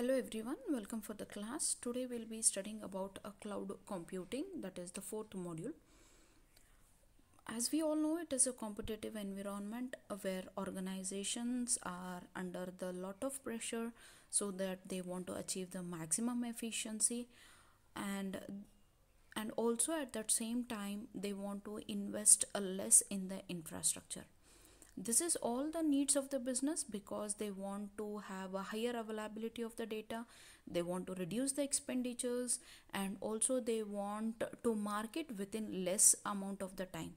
Hello everyone, welcome for the class. Today we'll be studying about a cloud computing that is the fourth module. As we all know, it is a competitive environment where organizations are under the lot of pressure so that they want to achieve the maximum efficiency and and also at that same time they want to invest less in the infrastructure this is all the needs of the business because they want to have a higher availability of the data. They want to reduce the expenditures and also they want to market within less amount of the time.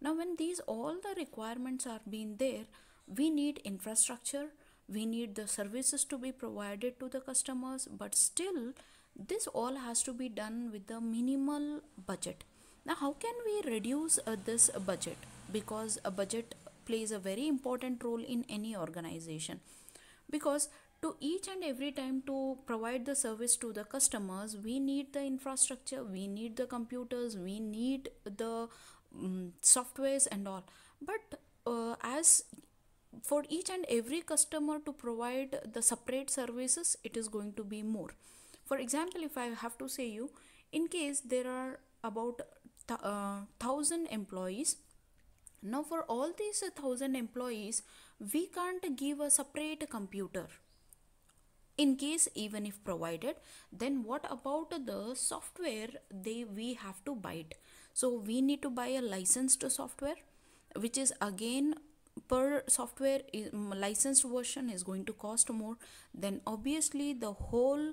Now when these all the requirements are being there we need infrastructure we need the services to be provided to the customers but still this all has to be done with the minimal budget. Now how can we reduce uh, this budget? Because a budget plays a very important role in any organization. Because to each and every time to provide the service to the customers we need the infrastructure we need the computers we need the um, softwares and all. But uh, as for each and every customer to provide the separate services it is going to be more. For example if i have to say you in case there are about th- uh, 1000 employees now, for all these uh, thousand employees, we can't give a separate computer. In case even if provided, then what about the software they we have to buy it? So we need to buy a licensed software, which is again per software is, licensed version is going to cost more. Then obviously the whole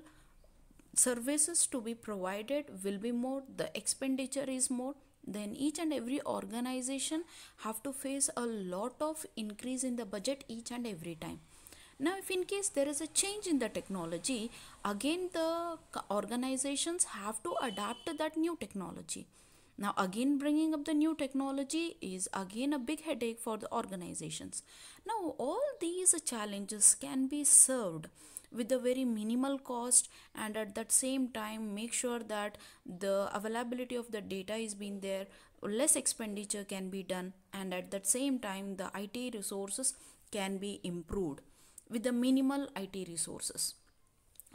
services to be provided will be more the expenditure is more then each and every organization have to face a lot of increase in the budget each and every time. Now if in case there is a change in the technology again the organizations have to adapt to that new technology. Now again bringing up the new technology is again a big headache for the organizations. Now all these challenges can be served with a very minimal cost and at that same time make sure that the availability of the data is being there less expenditure can be done and at that same time the IT resources can be improved with the minimal IT resources.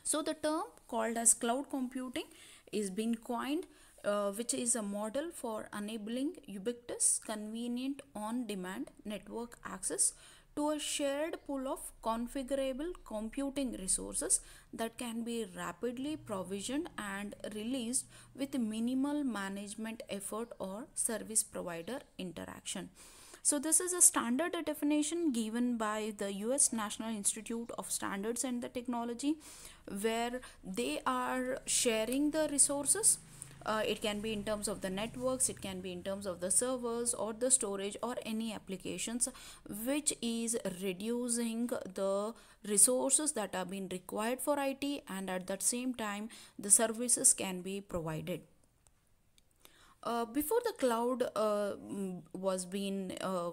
So the term called as cloud computing is being coined uh, which is a model for enabling ubiquitous convenient on demand network access to a shared pool of configurable computing resources that can be rapidly provisioned and released with minimal management effort or service provider interaction. So, this is a standard definition given by the US National Institute of Standards and the Technology, where they are sharing the resources uh, it can be in terms of the networks it can be in terms of the servers or the storage or any applications which is reducing the resources that are being required for IT and at that same time the services can be provided. Uh, before the cloud uh, was being uh,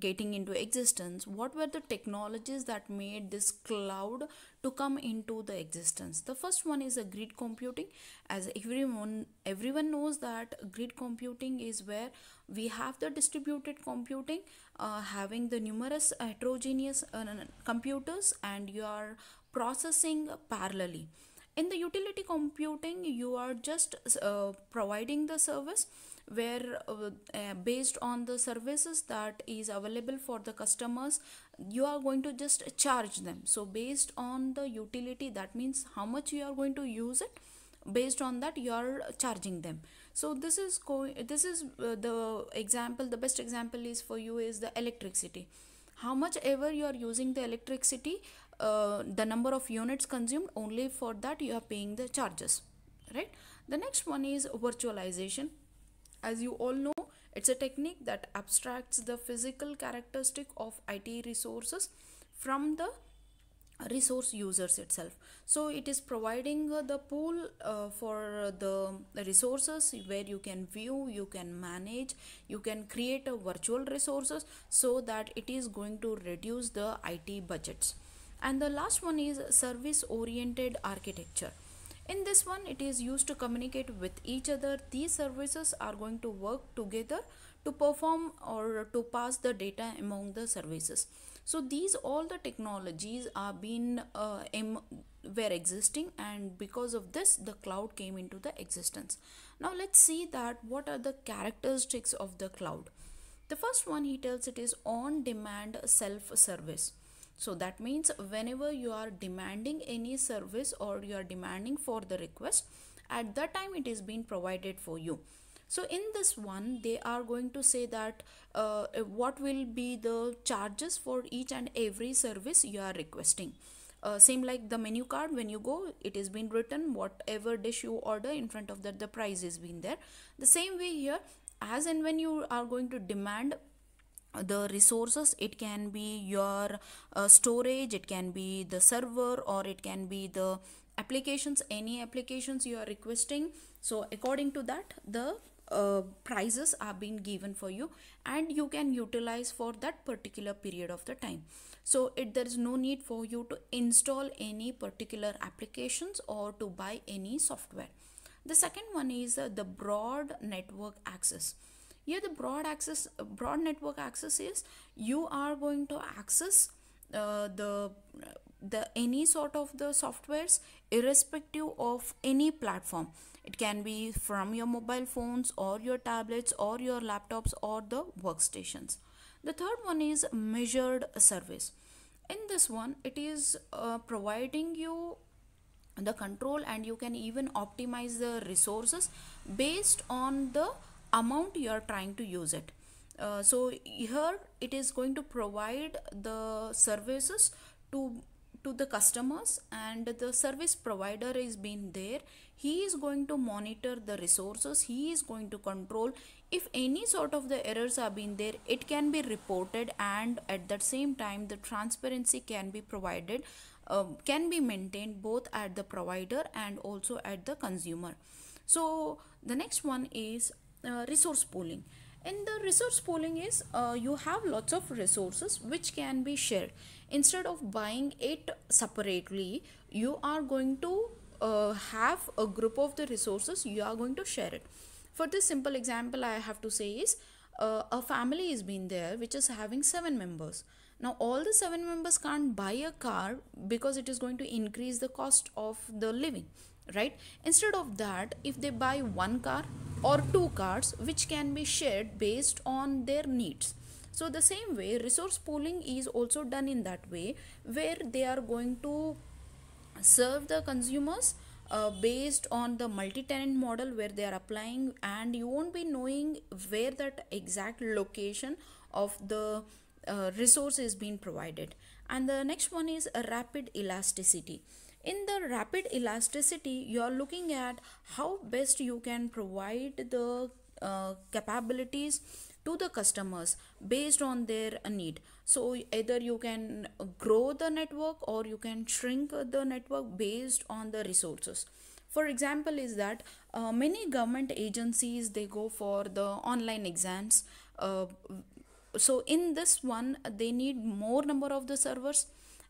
getting into existence what were the technologies that made this cloud to come into the existence? The first one is a grid computing. As everyone everyone knows that grid computing is where we have the distributed computing uh, having the numerous heterogeneous uh, computers and you are processing parallelly. In the utility computing you are just uh, providing the service where uh, uh, based on the services that is available for the customers you are going to just charge them. So based on the utility that means how much you are going to use it based on that you are charging them. So this is co- this is uh, the example the best example is for you is the electricity. How much ever you are using the electricity uh, the number of units consumed only for that you are paying the charges right? The next one is virtualization as you all know, it's a technique that abstracts the physical characteristic of IT resources from the resource users itself. So it is providing uh, the pool uh, for the resources where you can view you can manage you can create a virtual resources so that it is going to reduce the IT budgets. And the last one is service oriented architecture in this one it is used to communicate with each other. These services are going to work together to perform or to pass the data among the services. So these all the technologies are being uh, were existing and because of this the cloud came into the existence. Now let's see that what are the characteristics of the cloud. The first one he tells it is on demand self service so that means whenever you are demanding any service or you are demanding for the request at that time it is being provided for you. So in this one they are going to say that uh, what will be the charges for each and every service you are requesting. Uh, same like the menu card when you go it is been written whatever dish you order in front of that the price is been there. The same way here as and when you are going to demand the resources it can be your uh, storage it can be the server or it can be the applications any applications you are requesting. So according to that the uh, prices are being given for you and you can utilize for that particular period of the time. So it there is no need for you to install any particular applications or to buy any software. The second one is uh, the broad network access here the broad access broad network access is you are going to access uh, the the any sort of the softwares irrespective of any platform. It can be from your mobile phones or your tablets or your laptops or the workstations. The third one is measured service. In this one it is uh, providing you the control and you can even optimize the resources based on the amount you are trying to use it. Uh, so here it is going to provide the services to to the customers and the service provider is being there. He is going to monitor the resources. He is going to control. If any sort of the errors are being there it can be reported and at that same time the transparency can be provided uh, can be maintained both at the provider and also at the consumer. So the next one is resource pooling. And the resource pooling is uh, you have lots of resources which can be shared. Instead of buying it separately you are going to uh, have a group of the resources you are going to share it. For this simple example i have to say is uh, a family is being there which is having seven members. Now all the seven members can't buy a car because it is going to increase the cost of the living right? Instead of that if they buy one car or two cars which can be shared based on their needs. So the same way resource pooling is also done in that way where they are going to serve the consumers uh, based on the multi-tenant model where they are applying and you won't be knowing where that exact location of the uh, resource is being provided. And the next one is a rapid elasticity in the rapid elasticity you are looking at how best you can provide the uh, capabilities to the customers based on their need. So either you can grow the network or you can shrink the network based on the resources. For example is that uh, many government agencies they go for the online exams uh, so in this one they need more number of the servers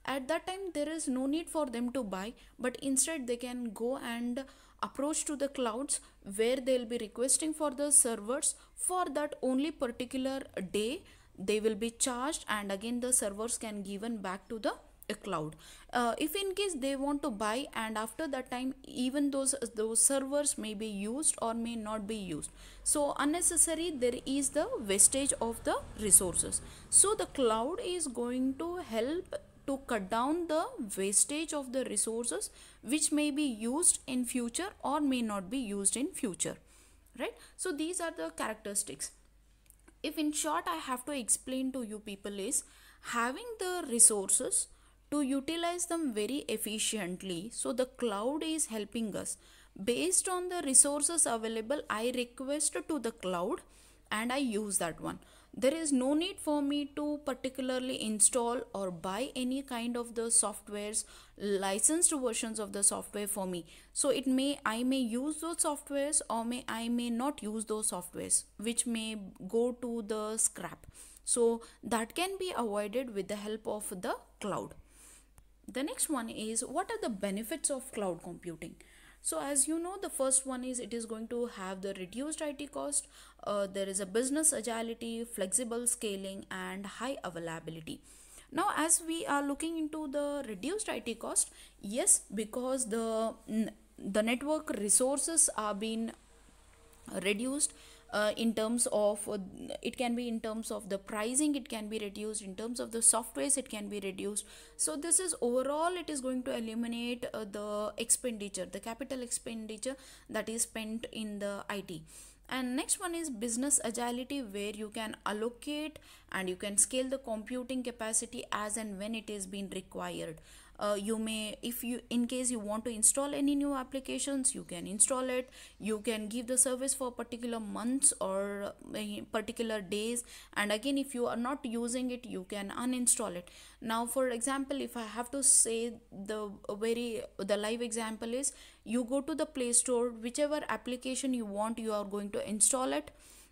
at that time there is no need for them to buy but instead they can go and approach to the clouds where they'll be requesting for the servers. For that only particular day they will be charged and again the servers can given back to the cloud. Uh, if in case they want to buy and after that time even those those servers may be used or may not be used. So unnecessary there is the wastage of the resources. So the cloud is going to help to cut down the wastage of the resources which may be used in future or may not be used in future right? So these are the characteristics. If in short i have to explain to you people is having the resources to utilize them very efficiently so the cloud is helping us. Based on the resources available i request to the cloud and i use that one there is no need for me to particularly install or buy any kind of the softwares licensed versions of the software for me. So it may i may use those softwares or may i may not use those softwares which may go to the scrap. So that can be avoided with the help of the cloud. The next one is what are the benefits of cloud computing so as you know the first one is it is going to have the reduced IT cost uh, there is a business agility flexible scaling and high availability. Now as we are looking into the reduced it cost yes because the the network resources are being reduced uh, in terms of uh, it can be in terms of the pricing it can be reduced. In terms of the softwares it can be reduced. So this is overall it is going to eliminate uh, the expenditure the capital expenditure that is spent in the IT and next one is business agility where you can allocate and you can scale the computing capacity as and when it is being required uh, you may if you in case you want to install any new applications you can install it. You can give the service for particular months or uh, particular days. And again if you are not using it you can uninstall it. Now for example if i have to say the very the live example is you go to the play store whichever application you want you are going to install it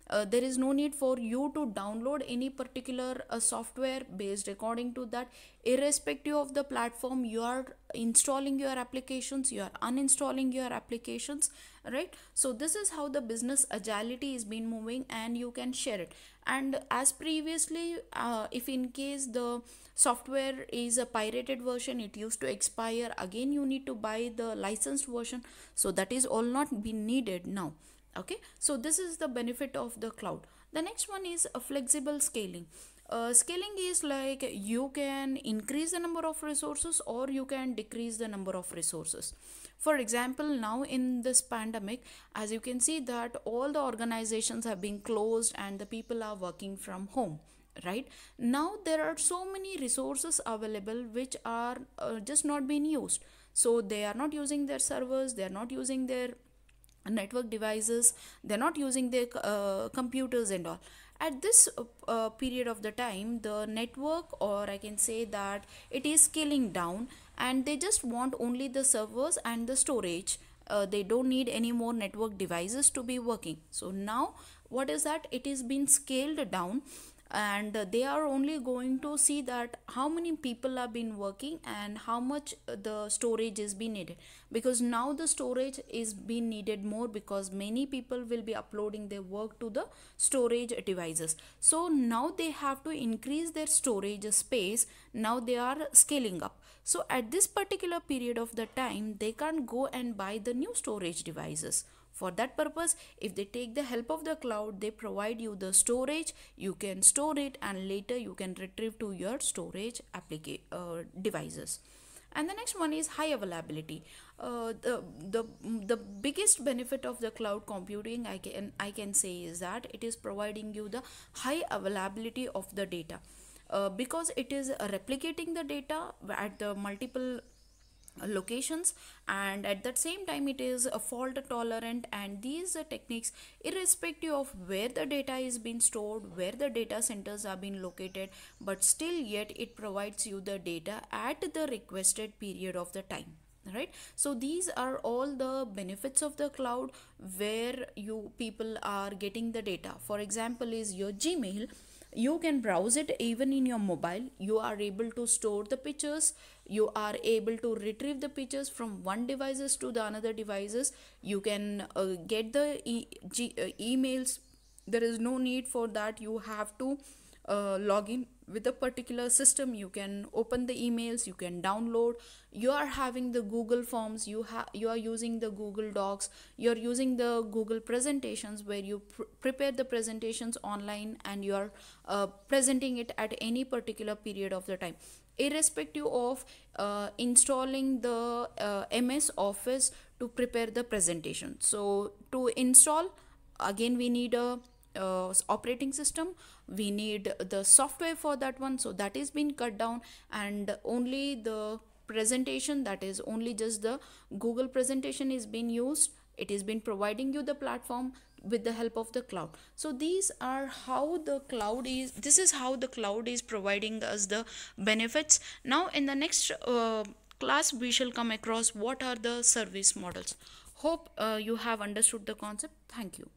uh, there is no need for you to download any particular uh, software based according to that. Irrespective of the platform you are installing your applications you are uninstalling your applications right? So this is how the business agility is been moving and you can share it. And as previously uh, if in case the software is a pirated version it used to expire again you need to buy the licensed version. So that is all not be needed now okay? So this is the benefit of the cloud. The next one is a flexible scaling. Uh, scaling is like you can increase the number of resources or you can decrease the number of resources. For example now in this pandemic as you can see that all the organizations have been closed and the people are working from home right? Now there are so many resources available which are uh, just not being used. So they are not using their servers they are not using their network devices they're not using their uh, computers and all. At this uh, period of the time the network or i can say that it is scaling down and they just want only the servers and the storage. Uh, they don't need any more network devices to be working. So now what is that? It is being scaled down and they are only going to see that how many people have been working and how much the storage is being needed. Because now the storage is being needed more because many people will be uploading their work to the storage devices. So now they have to increase their storage space. Now they are scaling up. So at this particular period of the time they can't go and buy the new storage devices for that purpose, if they take the help of the cloud, they provide you the storage, you can store it and later you can retrieve to your storage applica- uh, devices. And the next one is high availability. Uh, the the the biggest benefit of the cloud computing i can i can say is that it is providing you the high availability of the data. Uh, because it is replicating the data at the multiple locations and at that same time it is a fault tolerant and these techniques irrespective of where the data is being stored where the data centers are being located but still yet it provides you the data at the requested period of the time right? So these are all the benefits of the cloud where you people are getting the data. For example is your gmail. You can browse it even in your mobile. You are able to store the pictures you are able to retrieve the pictures from one devices to the another devices. You can uh, get the e- G- uh, emails. There is no need for that. You have to uh, log in with a particular system. You can open the emails. You can download. You are having the google forms. You have you are using the google docs. You are using the google presentations where you pr- prepare the presentations online and you are uh, presenting it at any particular period of the time irrespective of uh, installing the uh, ms office to prepare the presentation. So to install again we need a uh, operating system. We need the software for that one. So that is being cut down. And only the presentation that is only just the google presentation is being used. It is been providing you the platform with the help of the cloud. So these are how the cloud is this is how the cloud is providing us the benefits. Now in the next uh, class we shall come across what are the service models. Hope uh, you have understood the concept. Thank you